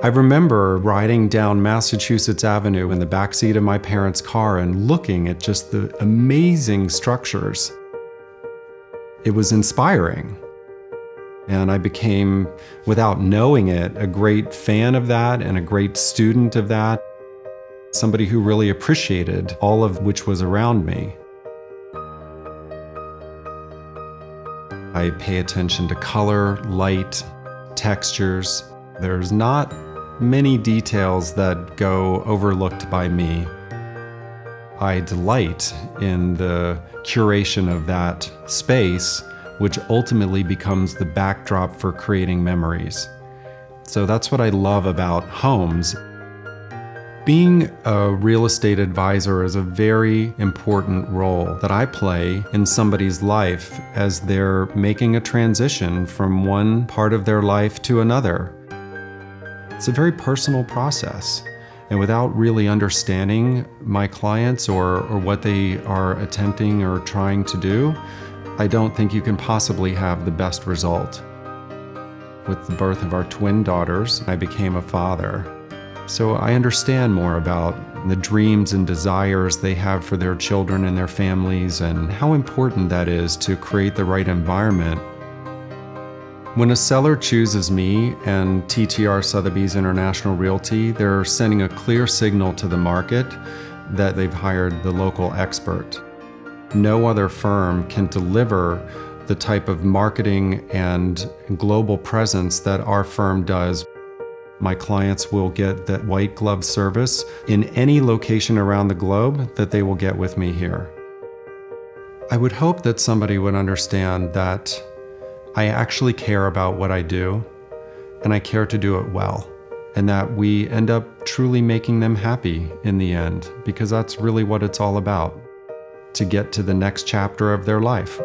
I remember riding down Massachusetts Avenue in the backseat of my parents' car and looking at just the amazing structures. It was inspiring. And I became, without knowing it, a great fan of that and a great student of that. Somebody who really appreciated all of which was around me. I pay attention to color, light, textures. There's not many details that go overlooked by me. I delight in the curation of that space, which ultimately becomes the backdrop for creating memories. So that's what I love about homes. Being a real estate advisor is a very important role that I play in somebody's life as they're making a transition from one part of their life to another. It's a very personal process. And without really understanding my clients or, or what they are attempting or trying to do, I don't think you can possibly have the best result. With the birth of our twin daughters, I became a father. So I understand more about the dreams and desires they have for their children and their families and how important that is to create the right environment when a seller chooses me and TTR Sotheby's International Realty, they're sending a clear signal to the market that they've hired the local expert. No other firm can deliver the type of marketing and global presence that our firm does. My clients will get that white glove service in any location around the globe that they will get with me here. I would hope that somebody would understand that I actually care about what I do, and I care to do it well, and that we end up truly making them happy in the end, because that's really what it's all about to get to the next chapter of their life.